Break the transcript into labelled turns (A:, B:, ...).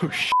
A: Oh, shit.